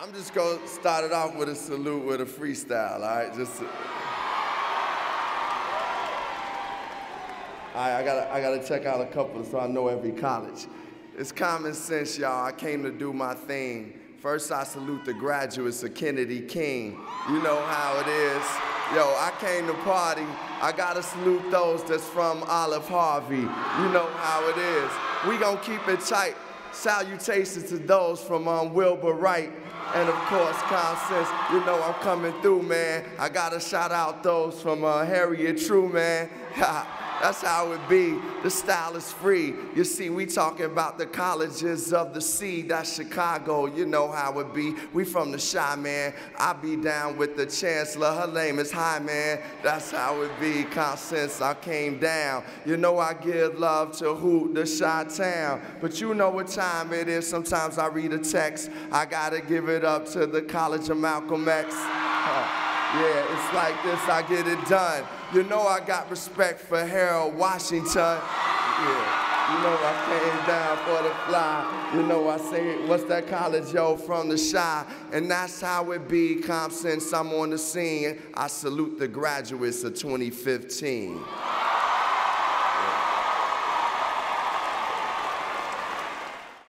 I'm just gonna start it off with a salute with a freestyle, all right? Just. All right, I gotta, I gotta check out a couple so I know every college. It's common sense, y'all. I came to do my thing. First, I salute the graduates of Kennedy King. You know how it is. Yo, I came to party. I gotta salute those that's from Olive Harvey. You know how it is. We gonna keep it tight. Salutations to those from um, Wilbur Wright. And of course, Constance, you know I'm coming through, man. I gotta shout out those from uh, Harriet Truman. That's how it be. The style is free. You see, we talking about the colleges of the sea. That's Chicago. You know how it be. We from the Chi, man. I be down with the chancellor. Her name is Hyman. That's how it be. Since I came down. You know I give love to who the Chi town. But you know what time it is. Sometimes I read a text. I gotta give it up to the College of Malcolm X. Yeah, it's like this, I get it done. You know I got respect for Harold Washington. Yeah, you know I came down for the fly. You know I say, what's that college, yo, from the Chi? And that's how it be, Compton, I'm on the scene. I salute the graduates of 2015.